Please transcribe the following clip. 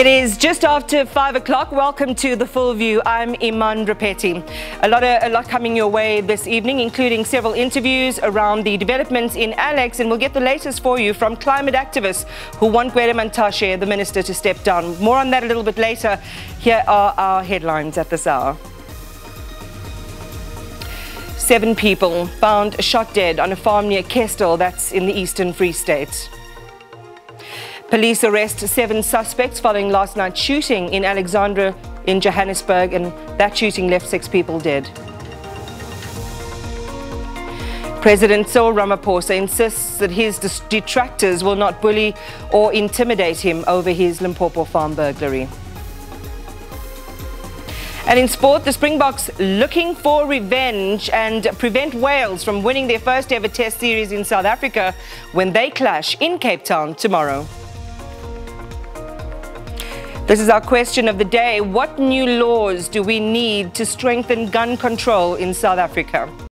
It is just after five o'clock. Welcome to the full view. I'm Iman Rapetti. A lot, of, a lot coming your way this evening, including several interviews around the developments in Alex, and we'll get the latest for you from climate activists who want Gwede Mantashe, the minister, to step down. More on that a little bit later. Here are our headlines at this hour. Seven people found shot dead on a farm near Kestell, that's in the eastern Free State. Police arrest seven suspects following last night's shooting in Alexandra in Johannesburg, and that shooting left six people dead. President Cyril Ramaphosa insists that his detractors will not bully or intimidate him over his Limpopo farm burglary. And in sport, the Springboks looking for revenge and prevent Wales from winning their first ever test series in South Africa when they clash in Cape Town tomorrow. This is our question of the day. What new laws do we need to strengthen gun control in South Africa?